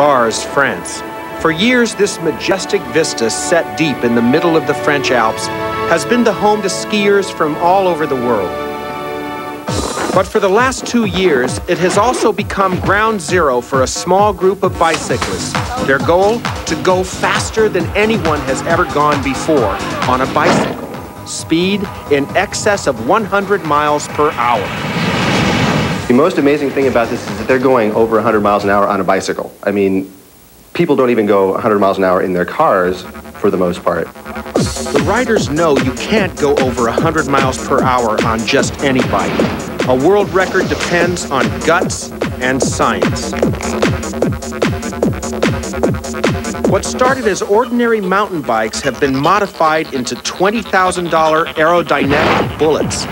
Vars, France. For years, this majestic vista set deep in the middle of the French Alps has been the home to skiers from all over the world. But for the last two years, it has also become ground zero for a small group of bicyclists. Their goal? To go faster than anyone has ever gone before on a bicycle. Speed in excess of 100 miles per hour. The most amazing thing about this is that they're going over 100 miles an hour on a bicycle. I mean, people don't even go 100 miles an hour in their cars for the most part. The riders know you can't go over 100 miles per hour on just any bike. A world record depends on guts and science. What started as ordinary mountain bikes have been modified into $20,000 aerodynamic bullets.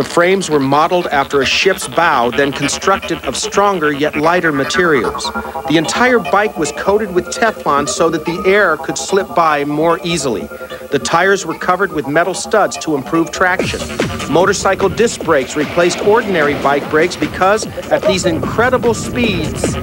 The frames were modeled after a ship's bow, then constructed of stronger yet lighter materials. The entire bike was coated with Teflon so that the air could slip by more easily. The tires were covered with metal studs to improve traction. Motorcycle disc brakes replaced ordinary bike brakes because at these incredible speeds,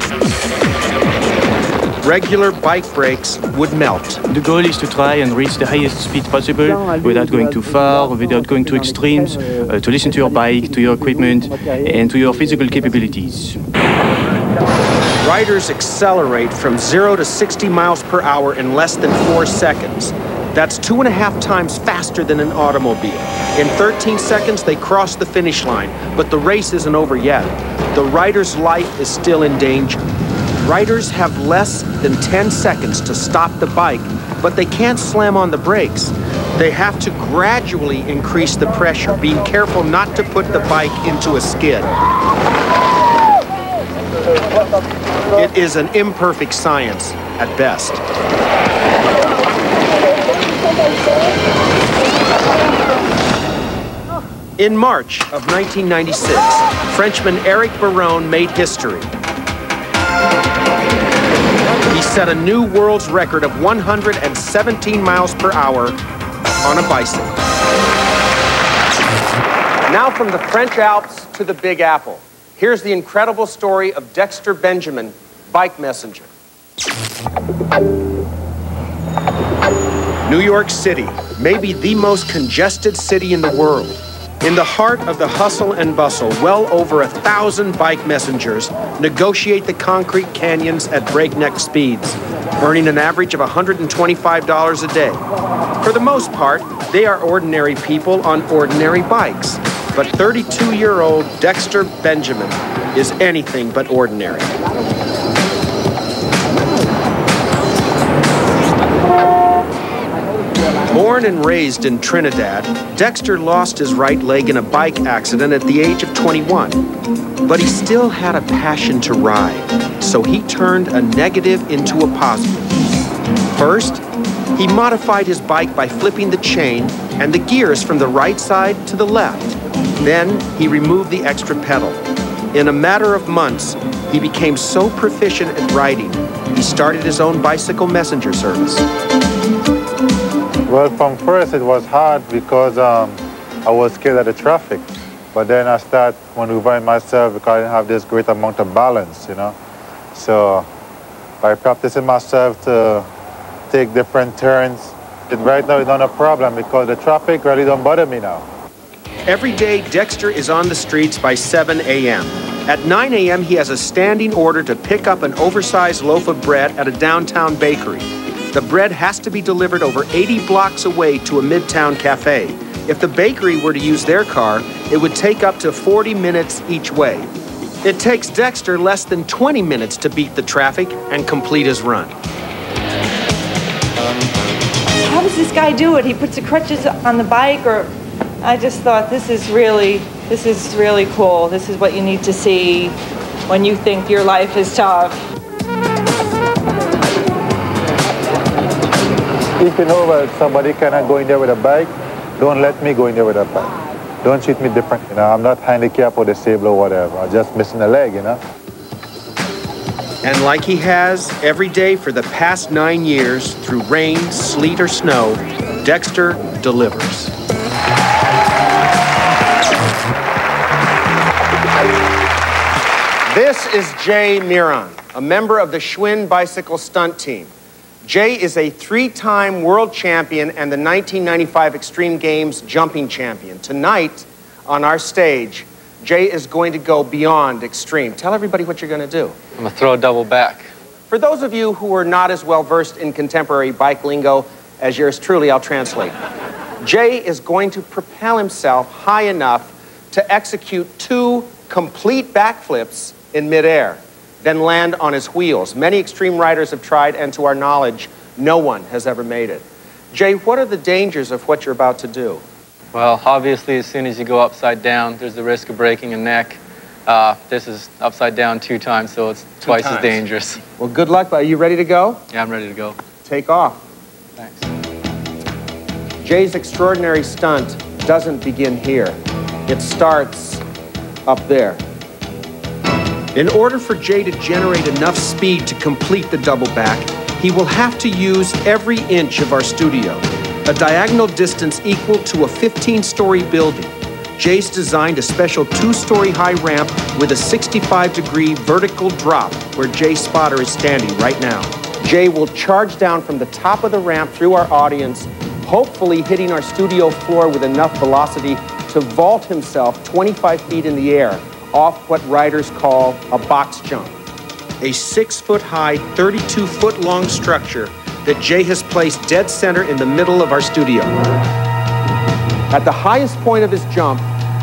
regular bike brakes would melt. The goal is to try and reach the highest speed possible without going too far, without going to extremes, uh, to listen to your bike, to your equipment, and to your physical capabilities. Riders accelerate from 0 to 60 miles per hour in less than four seconds. That's two and a half times faster than an automobile. In 13 seconds, they cross the finish line, but the race isn't over yet. The rider's life is still in danger. Riders have less than 10 seconds to stop the bike, but they can't slam on the brakes. They have to gradually increase the pressure, being careful not to put the bike into a skid. It is an imperfect science at best. In March of 1996, Frenchman Eric Barone made history. He set a new world's record of 117 miles per hour on a bicycle. Now from the French Alps to the Big Apple, here's the incredible story of Dexter Benjamin, bike messenger. New York City, maybe the most congested city in the world. In the heart of the hustle and bustle, well over a thousand bike messengers negotiate the concrete canyons at breakneck speeds, earning an average of $125 a day. For the most part, they are ordinary people on ordinary bikes. But 32 year old Dexter Benjamin is anything but ordinary. Born and raised in Trinidad, Dexter lost his right leg in a bike accident at the age of 21. But he still had a passion to ride, so he turned a negative into a positive. First, he modified his bike by flipping the chain and the gears from the right side to the left. Then he removed the extra pedal. In a matter of months, he became so proficient at riding, he started his own bicycle messenger service. Well, from first it was hard because um, I was scared of the traffic. But then I start maneuvering myself because I didn't have this great amount of balance, you know. So by practicing myself to take different turns, it, right now it's not a problem because the traffic really don't bother me now. Every day, Dexter is on the streets by 7 a.m. At 9 a.m., he has a standing order to pick up an oversized loaf of bread at a downtown bakery. The bread has to be delivered over 80 blocks away to a midtown cafe. If the bakery were to use their car, it would take up to 40 minutes each way. It takes Dexter less than 20 minutes to beat the traffic and complete his run. How does this guy do it? He puts the crutches on the bike or I just thought this is really this is really cool. This is what you need to see when you think your life is tough. If you know that somebody cannot go in there with a bike, don't let me go in there with a bike. Don't treat me different. You know, I'm not handicapped or disabled or whatever. I'm just missing a leg, you know. And like he has every day for the past nine years, through rain, sleet, or snow, Dexter delivers. This is Jay Miron, a member of the Schwinn bicycle stunt team. Jay is a three-time world champion and the 1995 Extreme Games jumping champion. Tonight, on our stage, Jay is going to go beyond extreme. Tell everybody what you're going to do. I'm going to throw a double back. For those of you who are not as well versed in contemporary bike lingo as yours truly, I'll translate. Jay is going to propel himself high enough to execute two complete backflips in midair then land on his wheels. Many extreme riders have tried, and to our knowledge, no one has ever made it. Jay, what are the dangers of what you're about to do? Well, obviously, as soon as you go upside down, there's the risk of breaking a neck. Uh, this is upside down two times, so it's two twice times. as dangerous. Well, good luck. Are you ready to go? Yeah, I'm ready to go. Take off. Thanks. Jay's extraordinary stunt doesn't begin here. It starts up there. In order for Jay to generate enough speed to complete the double back, he will have to use every inch of our studio, a diagonal distance equal to a 15-story building. Jay's designed a special two-story high ramp with a 65-degree vertical drop where Jay Spotter is standing right now. Jay will charge down from the top of the ramp through our audience, hopefully hitting our studio floor with enough velocity to vault himself 25 feet in the air off what riders call a box jump, a six foot high, 32 foot long structure that Jay has placed dead center in the middle of our studio. At the highest point of his jump,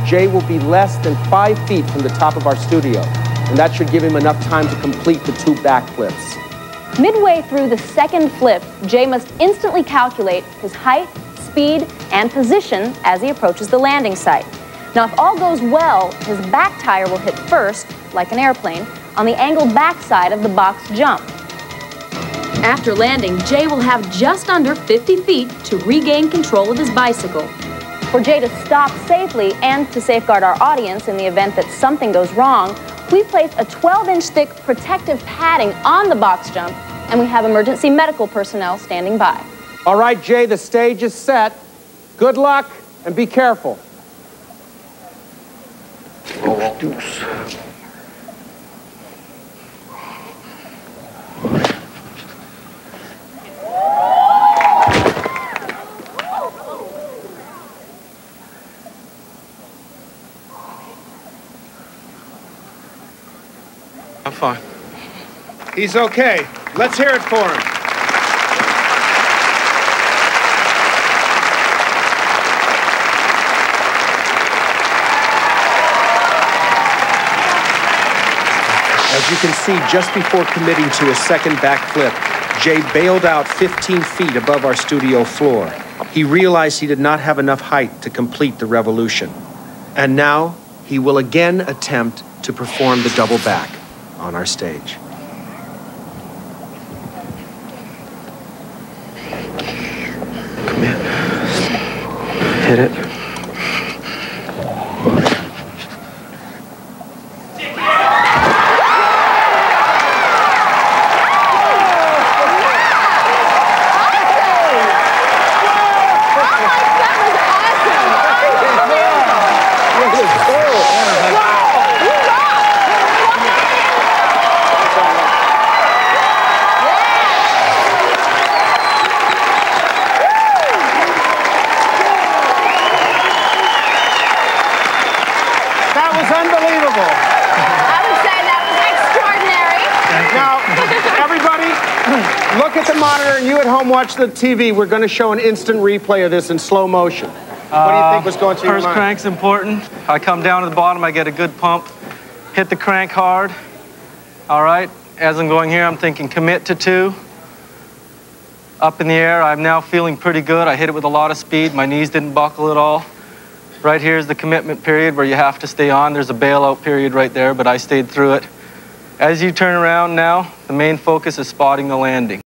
Jay will be less than five feet from the top of our studio, and that should give him enough time to complete the two backflips. Midway through the second flip, Jay must instantly calculate his height, speed, and position as he approaches the landing site. Now, if all goes well, his back tire will hit first, like an airplane, on the angled backside of the box jump. After landing, Jay will have just under 50 feet to regain control of his bicycle. For Jay to stop safely and to safeguard our audience in the event that something goes wrong, we place a 12-inch thick protective padding on the box jump, and we have emergency medical personnel standing by. All right, Jay, the stage is set. Good luck, and be careful. Oh, deuce. I'm fine. He's okay. Let's hear it for him. As you can see, just before committing to a second backflip, Jay bailed out 15 feet above our studio floor. He realized he did not have enough height to complete the revolution. And now he will again attempt to perform the double back on our stage. Come in. Hit it. Watch the TV, we're going to show an instant replay of this in slow motion. What do you think was going through uh, First your mind? crank's important. I come down to the bottom, I get a good pump, hit the crank hard. All right, as I'm going here, I'm thinking commit to two. Up in the air, I'm now feeling pretty good. I hit it with a lot of speed. My knees didn't buckle at all. Right here is the commitment period where you have to stay on. There's a bailout period right there, but I stayed through it. As you turn around now, the main focus is spotting the landing.